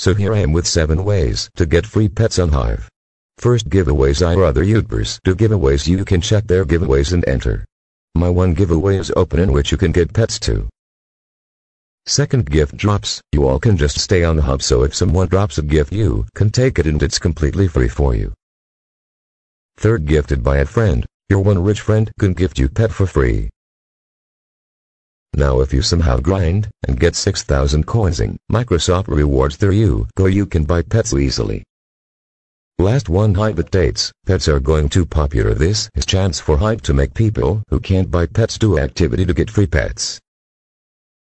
So here I am with 7 ways to get free pets on Hive. First giveaways are other YouTubers do giveaways you can check their giveaways and enter. My one giveaway is open in which you can get pets too. Second gift drops, you all can just stay on the hub so if someone drops a gift you can take it and it's completely free for you. Third gifted by a friend, your one rich friend can gift you pet for free. Now if you somehow grind and get 6000 coins in Microsoft rewards there you go you can buy pets easily. Last one Hive updates, pets are going too popular this is chance for Hive to make people who can't buy pets do activity to get free pets.